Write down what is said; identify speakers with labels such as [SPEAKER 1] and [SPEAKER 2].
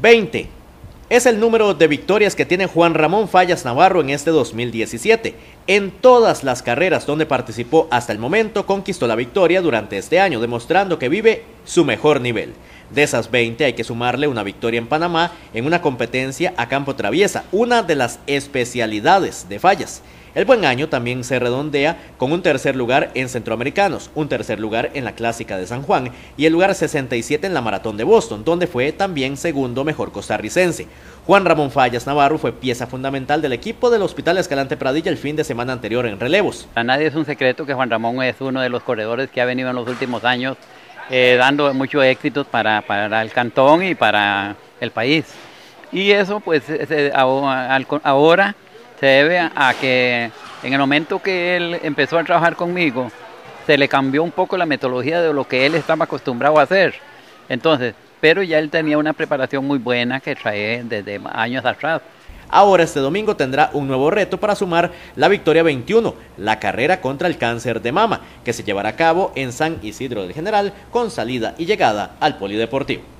[SPEAKER 1] 20. Es el número de victorias que tiene Juan Ramón Fallas Navarro en este 2017. En todas las carreras donde participó hasta el momento conquistó la victoria durante este año, demostrando que vive su mejor nivel. De esas 20 hay que sumarle una victoria en Panamá en una competencia a campo traviesa, una de las especialidades de Fallas. El buen año también se redondea con un tercer lugar en Centroamericanos, un tercer lugar en la Clásica de San Juan y el lugar 67 en la Maratón de Boston, donde fue también segundo mejor costarricense. Juan Ramón Fallas Navarro fue pieza fundamental del equipo del Hospital Escalante Pradilla el fin de semana anterior en relevos.
[SPEAKER 2] A nadie es un secreto que Juan Ramón es uno de los corredores que ha venido en los últimos años eh, dando muchos éxitos para, para, el cantón y para el país. Y eso pues ahora se debe a que en el momento que él empezó a trabajar conmigo, se le cambió un poco la metodología de lo que él estaba acostumbrado a hacer. Entonces, pero ya él tenía una preparación muy buena que trae desde años atrás.
[SPEAKER 1] Ahora este domingo tendrá un nuevo reto para sumar la Victoria 21, la carrera contra el cáncer de mama, que se llevará a cabo en San Isidro del General con salida y llegada al Polideportivo.